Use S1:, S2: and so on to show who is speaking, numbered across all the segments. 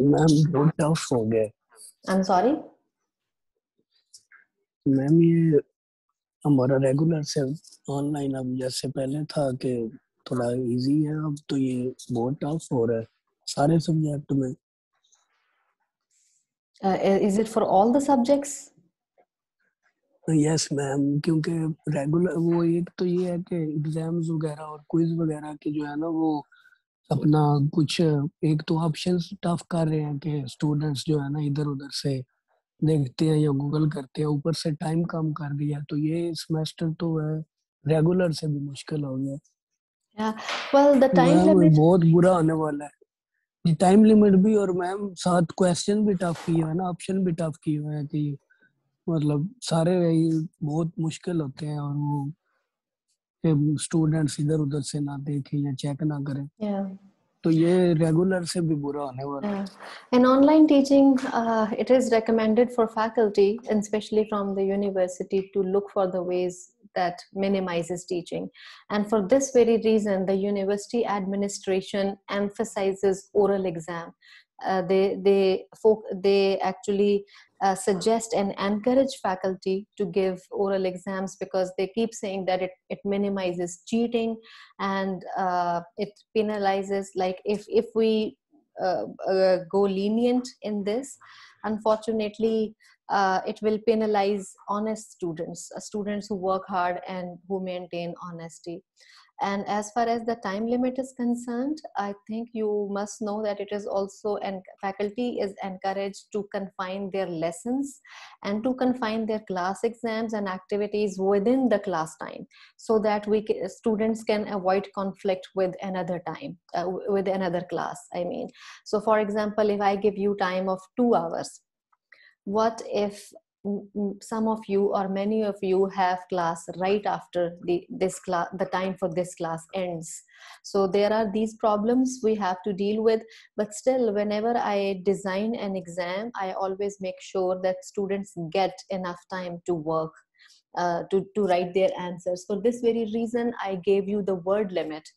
S1: Ma'am बहुत tough हो गया
S2: आई एम सॉरी
S1: मैम ये हमारा रेगुलर से ऑनलाइन अब जैसे पहले था कि थोड़ा इजी है अब तो ये बहुत टफ हो रहा है। सारे सब्जेक्ट में।
S2: Is it for all the subjects
S1: yes ma'am क्योंकि रेगुलर वो एक तो ये है कि एग्ज़ाम्स वगैरह और क्विज वगैरह के जो है ना वो अपना कुछ एक तो ऑप्शंस टफ कर रहे हैं कि स्टूडेंट्स जो है ना इधर उधर से देखते हैं या गूगल करते हैं ऊपर से टाइम कम कर दिया तो ये सेमेस्टर तो है रेगुलर से भी मुश्किल हो गया।
S2: वेल द टाइम लिमिट
S1: बहुत बुरा होने वाला है। टाइम लिमिट भी और मैम साथ क्वेश्चन भी टफ किए है ना ऑप्शन भी टफ किए हुए हैं कि मतलब सारे बहुत मुश्किल होते हैं और वो स्टूडेंट्स इधर उधर से ना देखें या चेक ना करें
S2: yeah.
S1: तो ये रेगुलर से भी बुरा होने वाला है
S2: online teaching, uh, it is recommended for faculty, and especially from the university, to look for the ways that minimizes teaching. And for this very reason, the university administration emphasizes oral exam. Uh, they they folk, they actually uh, suggest and encourage faculty to give oral exams because they keep saying that it, it minimizes cheating and uh, it penalizes like if if we uh, uh, go lenient in this unfortunately uh, it will penalize honest students students who work hard and who maintain honesty and as far as the time limit is concerned i think you must know that it is also and faculty is encouraged to confine their lessons and to confine their class exams and activities within the class time so that we students can avoid conflict with another time uh, with another class i mean. So for example if i give you time of 2 hours what if some of you or many of you have class right after the this class the time for this class ends. So there are these problems we have to deal with but still whenever i design an exam i always make sure that students get enough time to work uh, to, to write their answers. For this very reason i gave you the word limit.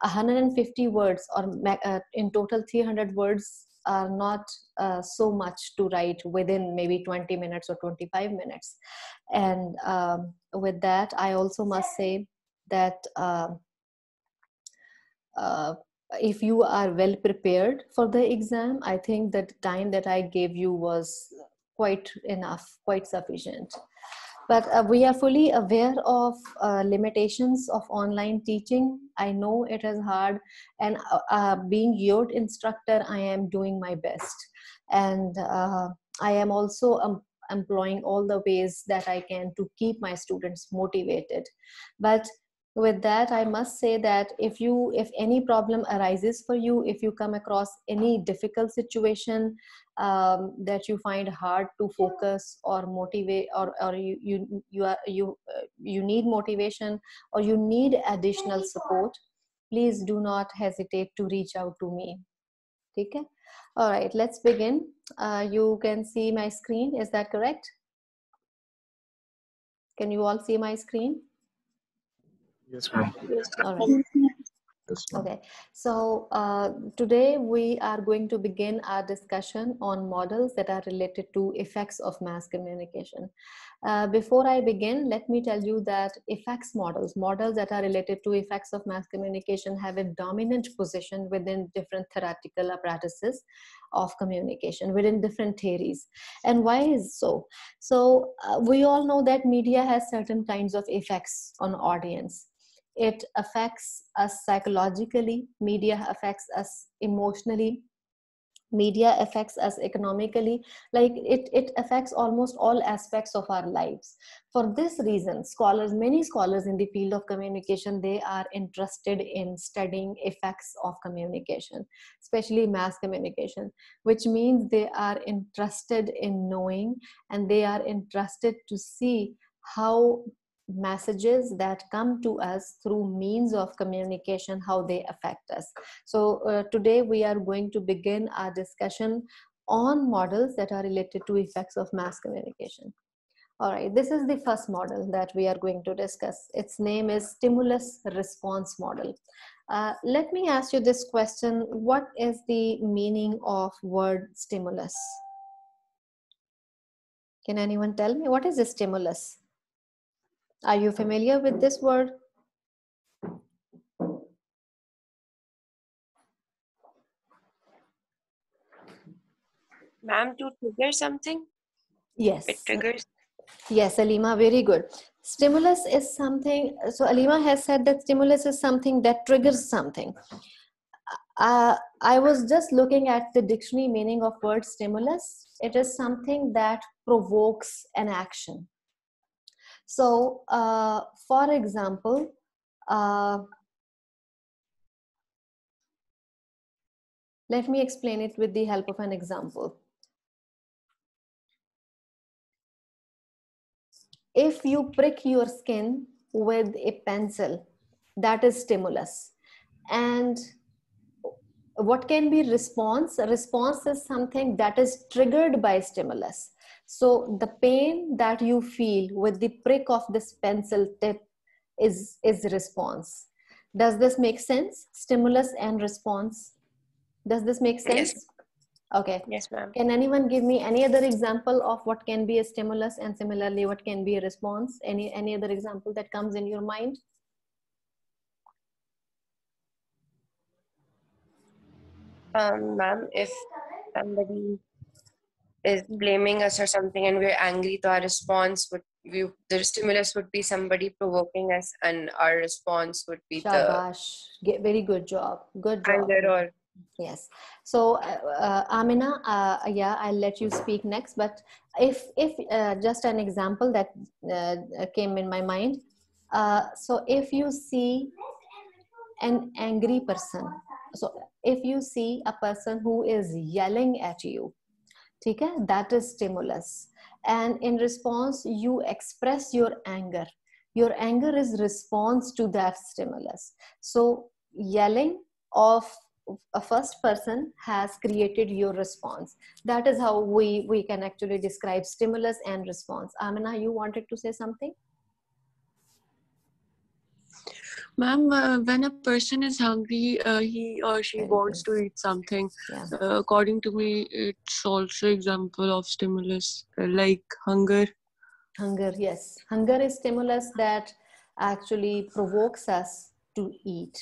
S2: 150 words or uh, in total 300 words are not uh, so much to write within maybe 20 minutes or 25 minutes. And um, with that i also must say that uh, uh, if you are well prepared for the exam i think that time that i gave you was quite enough quite sufficient but uh, we are fully aware of uh, limitations of online teaching. I know it is hard and uh, uh being your instructor i am doing my best. And uh, i am also um, employing all the ways that i can to keep my students motivated. But with that i must say that if you if any problem arises for you if you come across any difficult situation um, that you find hard to focus or motivate or, or you you you are you uh, you need motivation or you need additional support please do not hesitate to reach out to me. Okay? All right let's begin. Uh, you can see my screen. Is that correct? Can you all see my screen
S3: Yes, ma'am.
S2: all right
S3: Yes, ma'am.
S2: Okay, so uh, today we are going to begin our discussion on models that are related to effects of mass communication. Uh, before I begin, let me tell you that effects models, models that are related to effects of mass communication, have a dominant position within different theoretical apparatuses of communication, within different theories. And why is so? So uh, we all know that media has certain kinds of effects on audience it affects us psychologically media affects us emotionally media affects us economically like it, it affects almost all aspects of our lives. For this reason scholars many scholars in the field of communication they are interested in studying effects of communication especially mass communication which means they are interested in knowing and they are interested to see how messages that come to us through means of communication how they affect us so uh, today we are going to begin our discussion on models that are related to effects of mass communication all right this is the first model that we are going to discuss its name is stimulus response model Uh, let me ask you this question. What is the meaning of word stimulus? Can anyone tell me what is a stimulus? Are you familiar with this word?
S4: Ma'am, to trigger something?
S2: Yes.
S4: It triggers.
S2: Yes, Alima, very good. Stimulus is something, so Alima has said that stimulus is something that triggers something. Uh, I was just looking at the dictionary meaning of word stimulus. It is something that provokes an action. So, uh, for example, uh, let me explain it with the help of an example. if you prick your skin with a pencil that is stimulus. And what can be response? Response is something that is triggered by stimulus so the pain that you feel with the prick of this pencil tip is is response does this make sense stimulus and response does this make sense
S4: Yes.
S2: okay
S4: Yes, ma'am.
S2: can anyone give me any other example of what can be a stimulus and similarly what can be a response? Any any other example that comes in your mind?
S4: Um, ma'am, if somebody is blaming us or something and we're angry, so our response would we, the stimulus would be somebody provoking us, and our response would be the
S2: Shabash. Get, very good job. Good job.
S4: anger or
S2: Yes. So, uh, uh, Amina, uh, yeah, I'll let you speak next. But if if uh, just an example that uh, came in my mind. Uh, so, if you see an angry person, so if you see a person who is yelling at you, okay, that is stimulus. And in response, you express your anger. Your anger is response to that stimulus. So, yelling of a first person has created your response that is how we we can actually describe stimulus and response amina you wanted to say something
S5: Ma'am, uh, when a person is hungry, uh, he or she
S2: Very
S5: wants
S2: good.
S5: to eat something.
S2: yeah
S5: Uh, according to me, it's also example of stimulus, uh, like hunger.
S2: hunger yes hunger is stimulus that actually provokes us to eat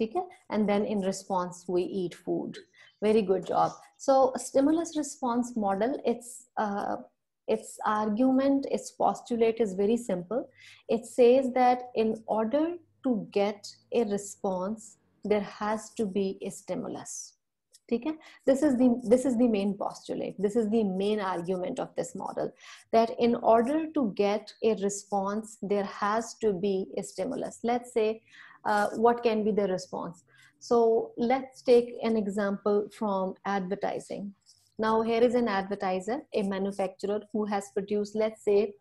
S2: okay and then in response we eat food very good job so stimulus response model it's uh, its argument its postulate is very simple it says that in order to get a response there has to be a stimulus. This is the this is the main postulate. This is the main argument of this model that in order to get a response there has to be a stimulus. Let's say uh, what can be the response? So let's take an example from advertising. Now here is an advertiser a manufacturer who has produced let's say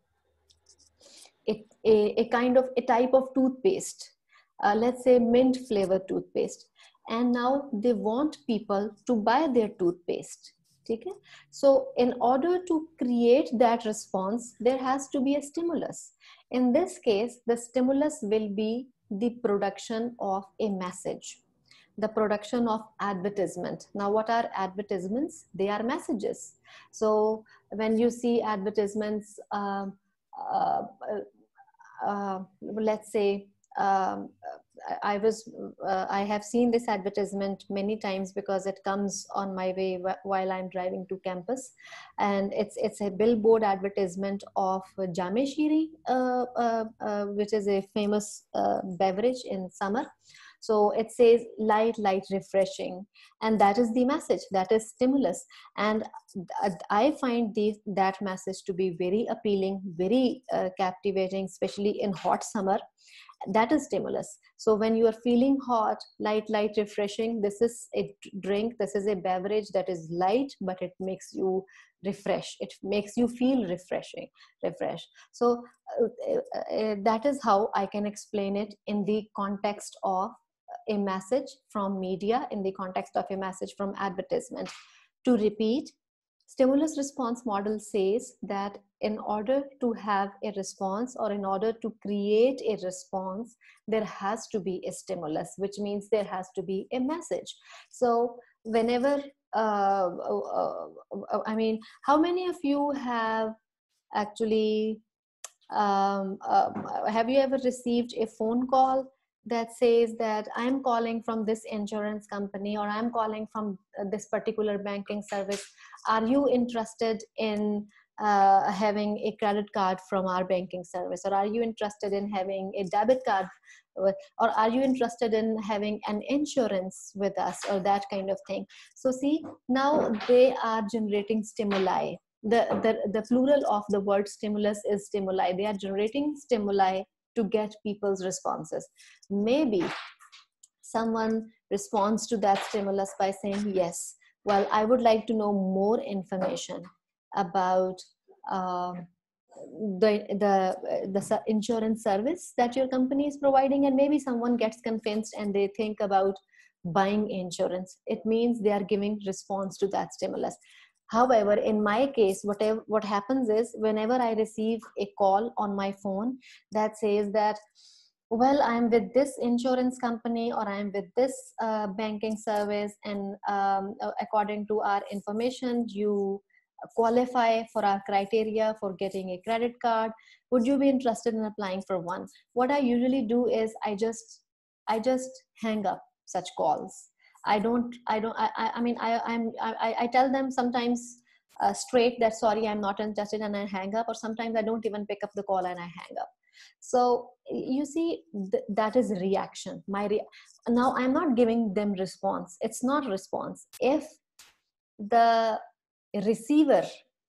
S2: it, a, a kind of a type of toothpaste uh, let's say mint flavor toothpaste. And now they want people to buy their toothpaste. Okay? So in order to create that response there has to be a stimulus. In this case the stimulus will be the production of a message the production of advertisement. Now what are advertisements? They are messages. So when you see advertisements um, uh, uh, let's say um, I was uh, I have seen this advertisement many times because it comes on my way wh- while I'm driving to campus, and it's it's a billboard advertisement of Jameshiri, uh, uh, uh, which is a famous uh, beverage in summer. So it says light, light, refreshing, and that is the message. That is stimulus, and I find the, that message to be very appealing, very uh, captivating, especially in hot summer that is stimulus. So when you are feeling hot light light refreshing this is a drink this is a beverage that is light but it makes you refresh. It makes you feel refreshing refresh so uh, uh, that is how i can explain it in the context of a message from media in the context of a message from advertisement. To repeat stimulus response model says that in order to have a response or in order to create a response there has to be a stimulus which means there has to be a message. So whenever uh, uh, uh, i mean how many of you have actually um, uh, have you ever received a phone call that says that i'm calling from this insurance company or i'm calling from uh, this particular banking service are you interested in uh, having a credit card from our banking service? Or are you interested in having a debit card with, or are you interested in having an insurance with us or that kind of thing? So see now they are generating stimuli. The, the the plural of the word stimulus is stimuli. They are generating stimuli to get people's responses. Maybe someone responds to that stimulus by saying yes well i would like to know more information about uh, the the the insurance service that your company is providing and maybe someone gets convinced and they think about buying insurance. It means they are giving response to that stimulus. However in my case whatever what happens is whenever i receive a call on my phone that says that well i'm with this insurance company or i'm with this uh, banking service and um, according to our information you qualify for our criteria for getting a credit card. Would you be interested in applying for one? What i usually do is i just i just hang up such calls. I don't i don't i, I mean i i'm I, I tell them sometimes uh, straight that sorry i'm not interested and i hang up or sometimes i don't even pick up the call and i hang up so you see th- that is reaction. My re- now i'm not giving them response. It's not response. If the receiver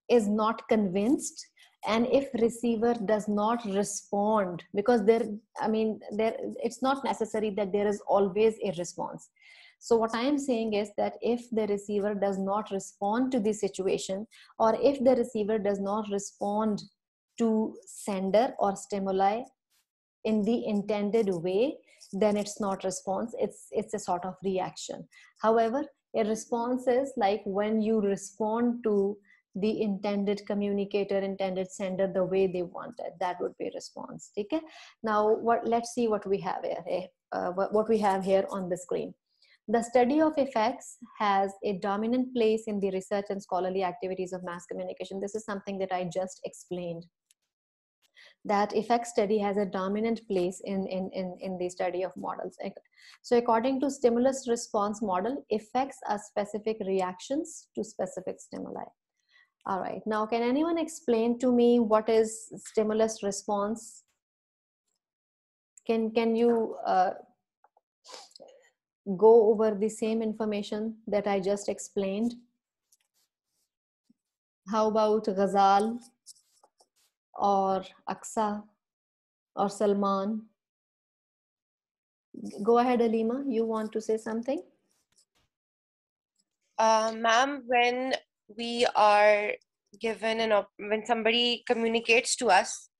S2: is not convinced and if receiver does not respond because there i mean there it's not necessary that there is always a response. So what i am saying is that if the receiver does not respond to the situation or if the receiver does not respond to sender or stimuli in the intended way then it's not response. It's it's a sort of reaction. However a response is like when you respond to the intended communicator intended sender the way they wanted that would be response. Okay? Now what let's see what we have here eh, uh, what, what we have here on the screen. The study of effects has a dominant place in the research and scholarly activities of mass communication. This is something that i just explained that effect study has a dominant place in, in, in, in the study of models. So according to stimulus response model, effects are specific reactions to specific stimuli. All right, now can anyone explain to me what is stimulus response? Can, can you uh, go over the same information that I just explained? How about Ghazal? Or Aksa or Salman. Go ahead, Alima. You want to say something?
S4: Uh, Ma'am, when we are given an op- when somebody communicates to us,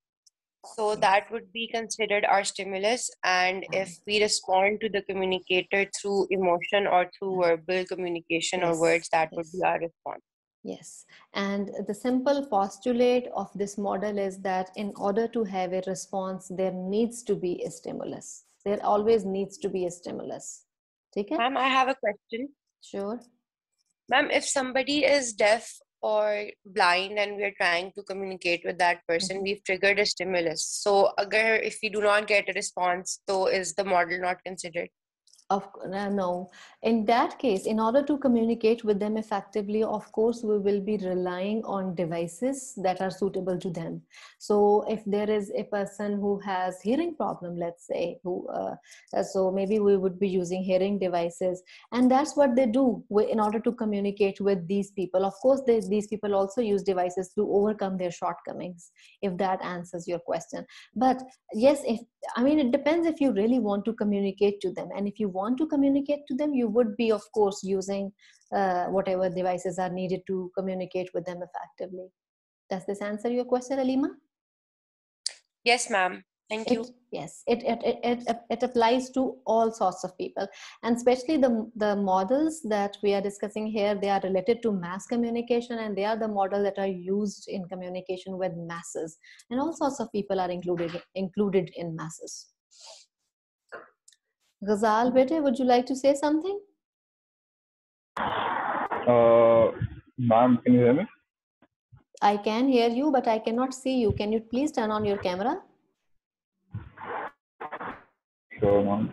S4: so that would be considered our stimulus. And if we respond to the communicator through emotion or through verbal communication
S2: Yes,
S4: or words, that
S2: yes.
S4: would be our response.
S2: Yes, and the simple postulate of this model is that in order to have a response, there needs to be a stimulus. There always needs to be a stimulus. Take it?
S4: Ma'am, I have a question.
S2: Sure.
S4: Ma'am, if somebody is deaf or blind and we're trying to communicate with that person,
S2: Mhm.
S4: we've triggered a stimulus. So, agar if we do not get a response, though is the model not considered?
S2: Of uh, no, in that case, in order to communicate with them effectively, of course, we will be relying on devices that are suitable to them. So, if there is a person who has hearing problem, let's say, who uh, so maybe we would be using hearing devices, and that's what they do in order to communicate with these people. Of course, they, these people also use devices to overcome their shortcomings. If that answers your question, but yes, if I mean, it depends if you really want to communicate to them. And if you want to communicate to them, you would be, of course, using uh, whatever devices are needed to communicate with them effectively. Does this answer your question, Alima?
S4: Yes, ma'am. Thank you.
S2: It, yes, it, it, it, it, it applies to all sorts of people. And especially the, the models that we are discussing here, they are related to mass communication and they are the models that are used in communication with masses. And all sorts of people are included, included in masses. Ghazal, bete, would you like to say something?
S3: Uh, ma'am, can you hear me?
S2: I can hear you, but I cannot see you. Can you please turn on your camera?
S3: Sure, ma'am.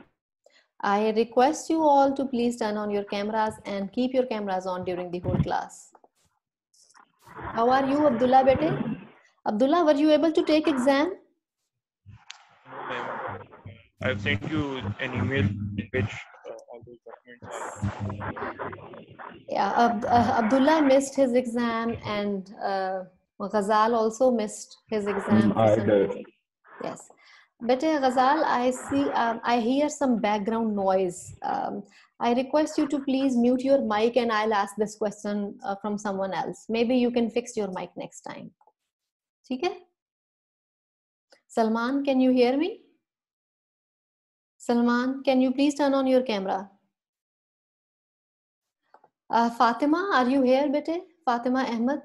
S2: I request you all to please turn on your cameras and keep your cameras on during the whole class. How are you, Abdullah Bete? Abdullah, were you able to take exam?
S6: No, ma'am. I've sent you an email in which uh, all those documents are.
S2: Yeah, Ab- uh, Abdullah missed his exam and uh, Ghazal also missed his exam.
S3: I
S2: some
S3: did.
S2: reason. Yes. Bete Ghazal, I see, um, I hear some background noise. Um, I request you to please mute your mic and I'll ask this question uh, from someone else. Maybe you can fix your mic next time. Okay? Salman, can you hear me? Salman, can you please turn on your camera? Uh, Fatima, are you here, bete? Fatima Ahmed?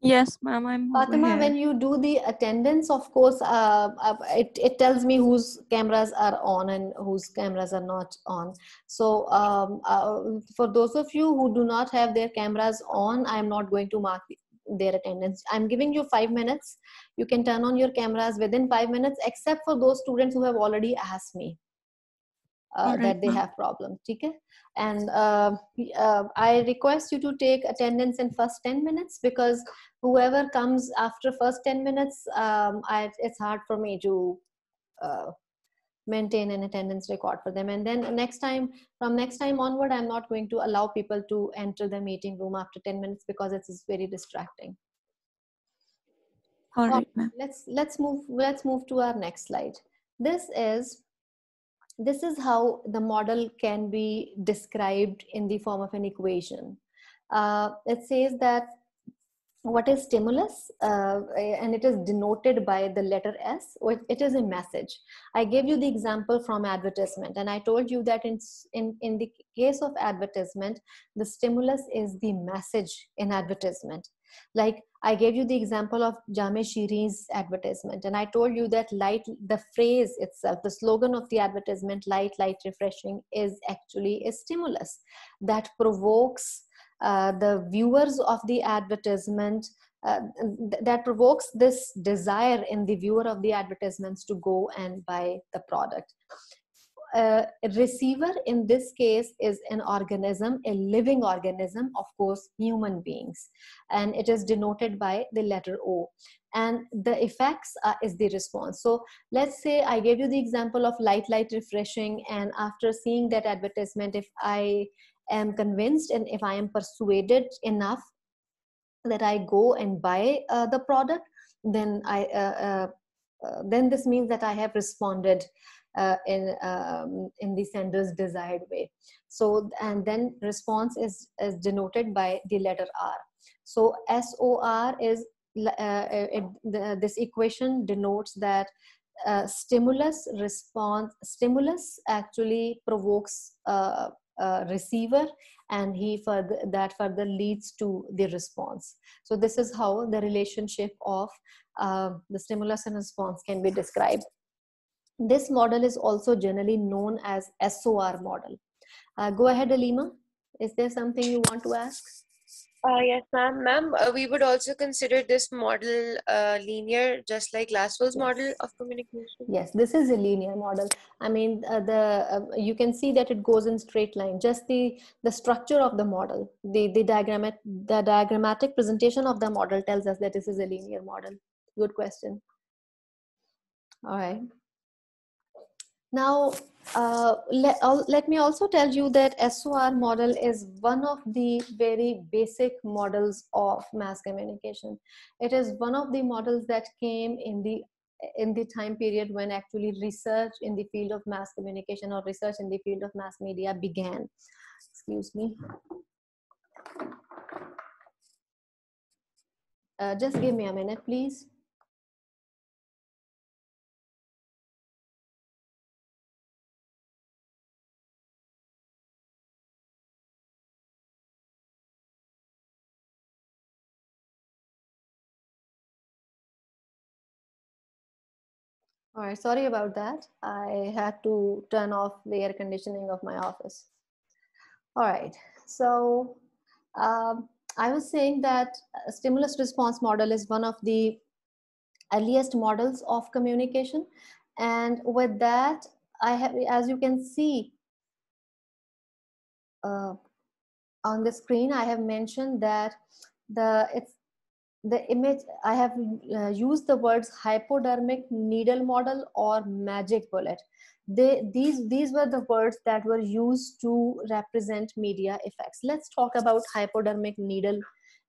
S5: Yes, ma'am, I'm
S2: Fatima,
S5: here.
S2: when you do the attendance, of course, uh, uh, it, it tells me whose cameras are on and whose cameras are not on. So um, uh, for those of you who do not have their cameras on, I'm not going to mark their attendance. I'm giving you five minutes. You can turn on your cameras within five minutes, except for those students who have already asked me uh,
S5: Alright,
S2: that they have problems. Okay? And uh, uh, I request you to take attendance in first 10 minutes because whoever comes after first 10 minutes um, I, it's hard for me to uh, maintain an attendance record for them and then next time from next time onward i'm not going to allow people to enter the meeting room after 10 minutes because it is very distracting
S5: All right, ma'am.
S2: let's let's move let's move to our next slide this is this is how the model can be described in the form of an equation. Uh, it says that what is stimulus uh, and it is denoted by the letter s it is a message. I gave you the example from advertisement and i told you that in in, in the case of advertisement the stimulus is the message in advertisement. Like i gave you the example of jame shiri's advertisement and i told you that light the phrase itself the slogan of the advertisement light light refreshing is actually a stimulus that provokes uh, the viewers of the advertisement uh, th- that provokes this desire in the viewer of the advertisements to go and buy the product a receiver in this case is an organism a living organism of course human beings. And it is denoted by the letter o. And the effects is the response. So let's say i gave you the example of light light refreshing and after seeing that advertisement if i am convinced and if i am persuaded enough that i go and buy uh, the product then i uh, uh, uh, then this means that i have responded uh, in um, in the sender's desired way. So and then response is is denoted by the letter r. So sor is uh, it, the, this equation denotes that uh, stimulus response stimulus actually provokes uh, uh, receiver and he further that further leads to the response. So this is how the relationship of uh, the stimulus and response can be described this model is also generally known as SOR model. Uh, go ahead, Alima. Is there something you want to ask?
S4: Uh, yes, ma'am. Ma'am, uh, we would also consider this model uh, linear, just like Lasswell's model of communication.
S2: Yes, this is a linear model. I mean, uh, the uh, you can see that it goes in straight line. Just the the structure of the model, the the diagrammat the diagrammatic presentation of the model tells us that this is a linear model. Good question. All right. Now, uh, let, uh, let me also tell you that SOR model is one of the very basic models of mass communication. It is one of the models that came in the in the time period when actually research in the field of mass communication or research in the field of mass media began. Excuse me. Uh, just give me a minute, please. All right, sorry about that. I had to turn off the air conditioning of my office. All right, so um, I was saying that a stimulus response model is one of the earliest models of communication. And with that, I have, as you can see uh, on the screen, I have mentioned that the it's the image i have uh, used the words hypodermic needle model or magic bullet. They these these were the words that were used to represent media effects. Let's talk about hypodermic needle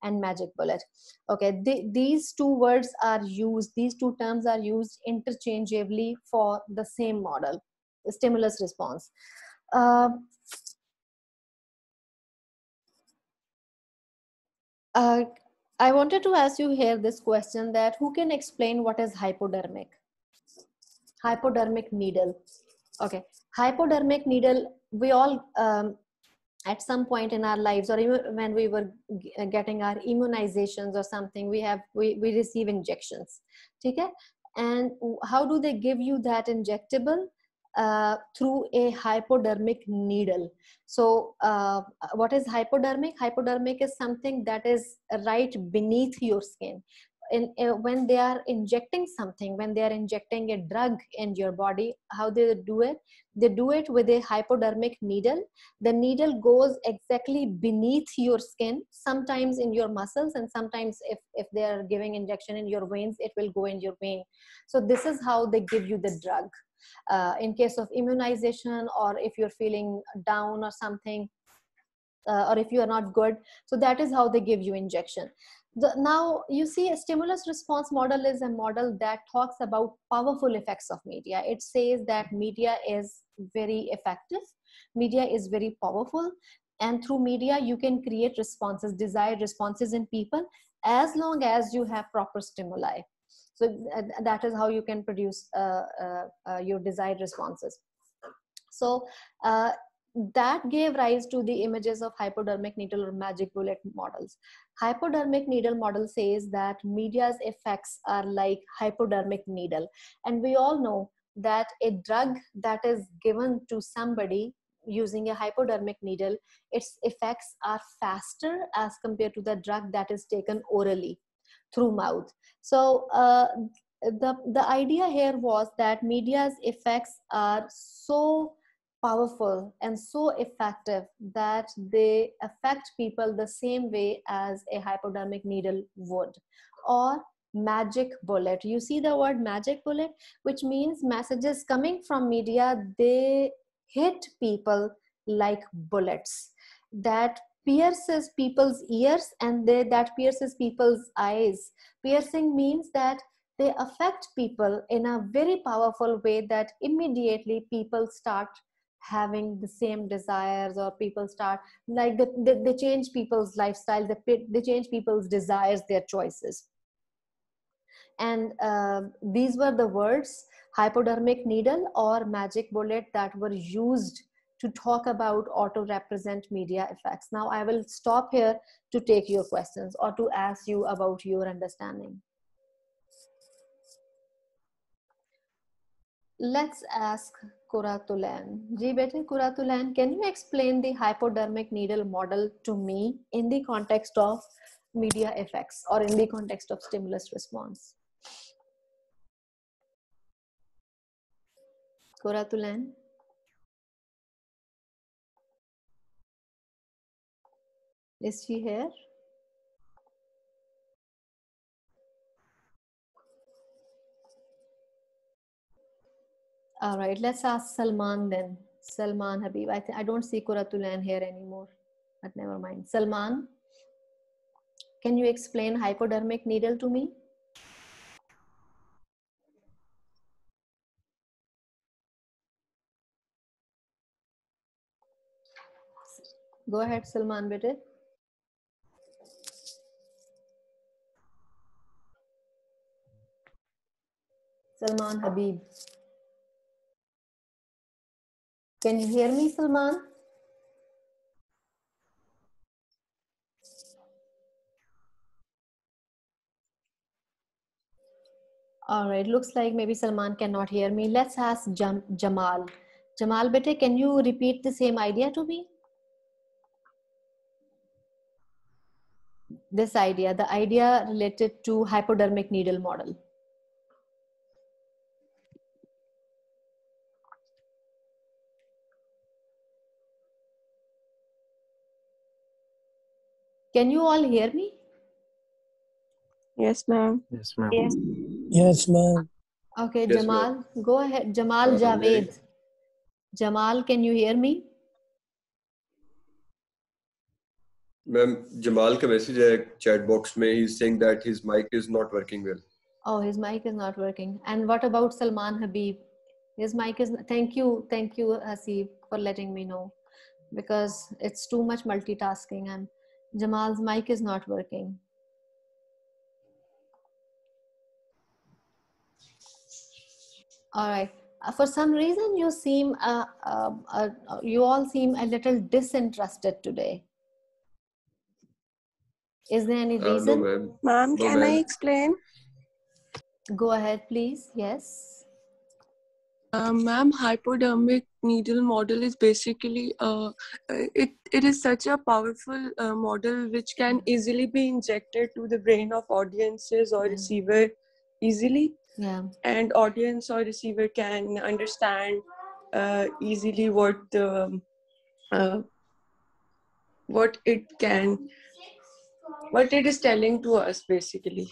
S2: and magic bullet. Okay they, these two words are used these two terms are used interchangeably for the same model the stimulus response. Uh, uh, I wanted to ask you here this question that who can explain what is hypodermic? Hypodermic needle. Okay, hypodermic needle, we all um, at some point in our lives or even when we were uh, getting our immunizations or something, we have, we, we receive injections. Okay? And how do they give you that injectable? Uh, through a hypodermic needle. So, uh, what is hypodermic? Hypodermic is something that is right beneath your skin. In, uh, when they are injecting something, when they are injecting a drug in your body, how they do it? They do it with a hypodermic needle. The needle goes exactly beneath your skin, sometimes in your muscles, and sometimes if, if they are giving injection in your veins, it will go in your vein. So this is how they give you the drug uh, in case of immunization or if you're feeling down or something uh, or if you are not good. So that is how they give you injection. The, now you see a stimulus response model is a model that talks about powerful effects of media. It says that media is very effective media is very powerful and through media you can create responses desired responses in people as long as you have proper stimuli so uh, that is how you can produce uh, uh, your desired responses so that gave rise to the images of hypodermic needle or magic bullet models. Hypodermic needle model says that media's effects are like hypodermic needle. And we all know that a drug that is given to somebody using a hypodermic needle, its effects are faster as compared to the drug that is taken orally through mouth. So uh, the the idea here was that media's effects are so powerful and so effective that they affect people the same way as a hypodermic needle would or magic bullet. You see the word magic bullet which means messages coming from media they hit people like bullets that pierces people's ears and they, that pierces people's eyes. Piercing means that they affect people in a very powerful way that immediately people start having the same desires or people start like they, they, change people's lifestyle they, they change people's desires their choices and uh, these were the words hypodermic needle or magic bullet that were used to talk about auto represent media effects. Now I will stop here to take your questions or to ask you about your understanding. Let's ask Kuratulan. Ji bete Kuratulan, can you explain the hypodermic needle model to me in the context of media effects or in the context of stimulus response? Kuratulan. Is she here? All right, let's ask Salman then. Salman Habib. I, I don't see Kuratulan here anymore, but never mind. Salman, can you explain hypodermic needle to me? Go ahead, Salman, bete. Salman Habib. Can you hear me, Salman? All right, looks like maybe Salman cannot hear me. Let's ask Jam- Jamal. Jamal, bete, can you repeat the same idea to me? This idea, the idea related to hypodermic needle model. Can you all hear me?
S5: Yes, ma'am.
S7: Yes, ma'am.
S4: Yes,
S1: yes ma'am.
S2: Okay,
S7: yes,
S2: Jamal, go ahead. Jamal Javed. Jamal, can you hear me?
S7: Ma'am, Jamal ka message hai chat box mein. He's saying that his mic is not working well.
S2: Oh, his mic is not working. And what about Salman Habib? His mic is. Thank you, thank you, Hasib, for letting me know, because it's too much multitasking. I'm Jamal's mic is not working. All right. Uh, for some reason, you seem, uh, uh, uh, uh you all seem a little disinterested today. Is there any
S7: uh,
S2: reason?
S7: No,
S5: Ma'am,
S7: no,
S5: can I explain?
S2: Go ahead, please. Yes.
S5: Uh, ma'am, hypodermic needle model is basically uh, it it is such a powerful uh, model which can easily be injected to the brain of audiences or
S2: Mm.
S5: receiver easily,
S2: Yeah.
S5: and audience or receiver can understand uh, easily what the uh, what it can what it is telling to us basically.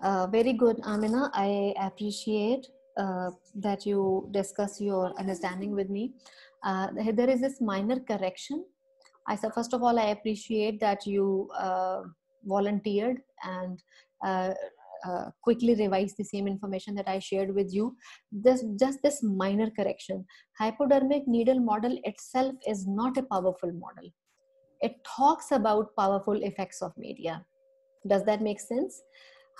S2: Uh, very good, Amina. I appreciate uh, that you discuss your understanding with me. Uh, there is this minor correction. I said, first of all, I appreciate that you uh, volunteered and uh, uh, quickly revised the same information that I shared with you. This just this minor correction. Hypodermic needle model itself is not a powerful model. It talks about powerful effects of media. Does that make sense?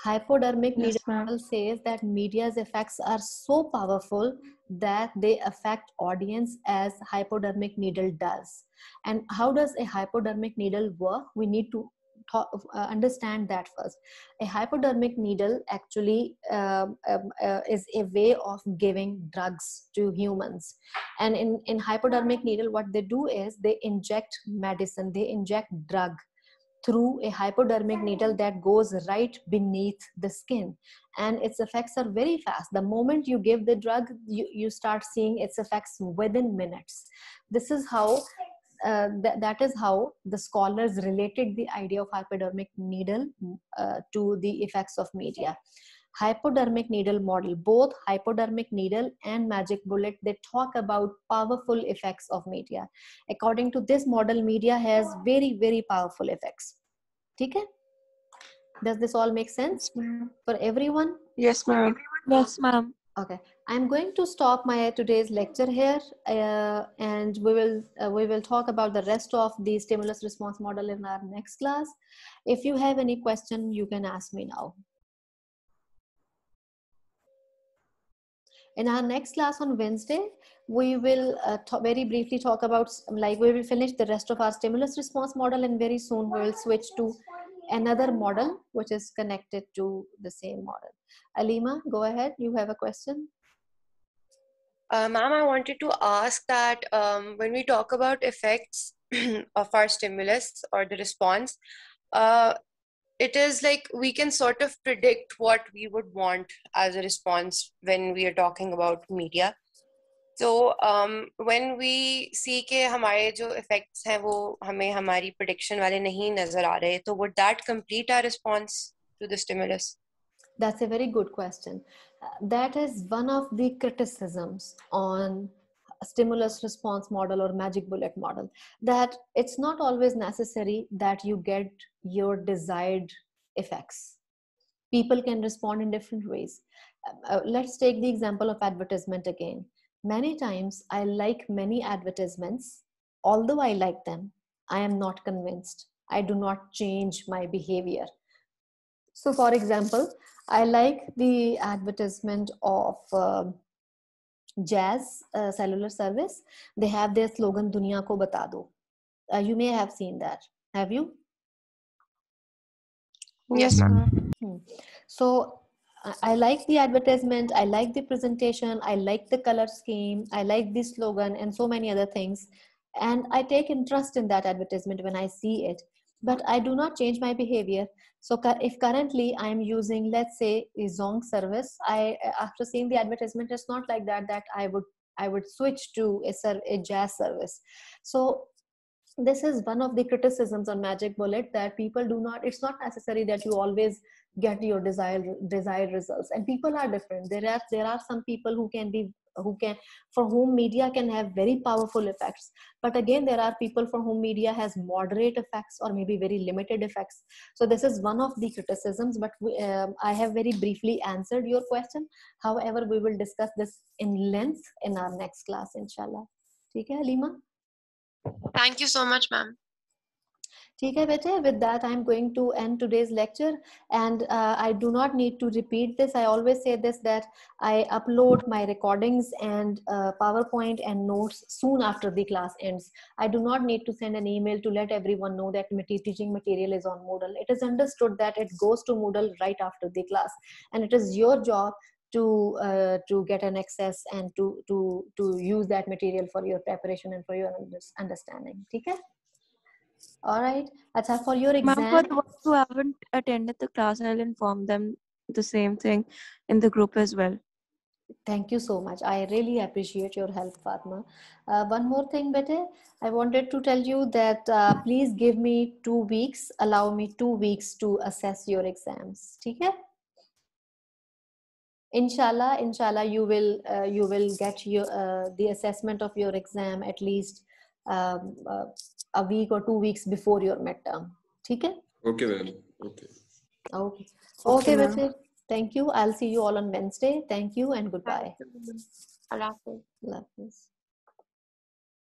S2: Hypodermic
S5: Yes,
S2: needle says that media's effects are so powerful that they affect audience as hypodermic needle does. And how does a hypodermic needle work? We need to uh, understand that first. A hypodermic needle actually um, um, uh, is a way of giving drugs to humans. And in, in hypodermic needle, what they do is they inject medicine, they inject drug through a hypodermic needle that goes right beneath the skin. And its effects are very fast. The moment you give the drug you, you start seeing its effects within minutes. This is how uh, th- that is how the scholars related the idea of hypodermic needle uh, to the effects of media hypodermic needle model. Both hypodermic needle and magic bullet they talk about powerful effects of media. According to this model media has very very powerful effects. okay does this all make sense for everyone?
S5: Yes, ma'am. Yes, ma'am.
S2: okay. I'm going to stop my today's lecture here uh, and we will uh, we will talk about the rest of the stimulus response model in our next class. If you have any question you can ask me now in our next class on wednesday we will uh, very briefly talk about like we will finish the rest of our stimulus response model and very soon we will switch to another model which is connected to the same model. Alima go ahead. You have a question?
S4: Uh, ma'am, I wanted to ask that um, when we talk about effects of our stimulus or the response, uh, it is like we can sort of predict what we would want as a response when we are talking about media. So um, when we see कि हमारे जो effects हैं वो हमें हमारी prediction वाले नहीं नजर आ रहे, तो would that complete our response to the stimulus?
S2: That's a very good question. Uh, that is one of the criticisms on a stimulus response model or magic bullet model that it's not always necessary that you get your desired effects. People can respond in different ways. Uh, uh, let's take the example of advertisement again. Many times I like many advertisements, although I like them, I am not convinced. I do not change my behavior. So, for example, I like the advertisement of um Jazz uh, cellular service. They have their slogan "Dunia ko bata do." Uh, you may have seen that. Have you?
S4: Yes, ma'am.
S2: Hmm. So, I- I like the advertisement, I like the presentation, I like the color scheme, I like the slogan, and so many other things. And I take interest in that advertisement when I see it, but I do not change my behavior. So if currently I'm using, let's say, a Zong service, I after seeing the advertisement, it's not like that that I would I would switch to a, a jazz service. So this is one of the criticisms on magic bullet that people do not it's not necessary that you always get your desired desired results and people are different there are there are some people who can be who can for whom media can have very powerful effects. But again there are people for whom media has moderate effects or maybe very limited effects. So this is one of the criticisms but we, um, i have very briefly answered your question. However we will discuss this in length in our next class inshallah. Okay Lima.
S4: thank you so much ma'am.
S2: ठीक है बेटे with that i'm going to end today's lecture and uh, i do not need to repeat this i always say this that i upload my recordings and uh, powerpoint and notes soon after the class ends i do not need to send an email to let everyone know that mate- teaching material is on moodle it is understood that it goes to moodle right after the class and it is your job to uh, to get an access and to to to use that material for your preparation and for your under- understanding ठीक है all right acha for your
S5: Ma'am,
S2: exam
S5: for the ones who haven't attended the class, I'll inform them the same thing in the group as well.
S2: Thank you so much. I really appreciate your help, Fatma. Uh, one more thing, Bete. I wanted to tell you that uh, please give me two weeks. Allow me two weeks to assess your exams. Okay? Inshallah, inshallah, you will uh, you will get your uh, the assessment of your exam at least um, uh, a week or two weeks before your midterm. Okay?
S7: Okay, ma'am. Okay.
S2: Okay.
S5: Okay,
S2: Okay,
S5: ma'am.
S2: Bete. Thank you. I'll see you all on Wednesday. Thank you and goodbye.
S4: Thank. Allah Hafiz.
S2: Allah Hafiz.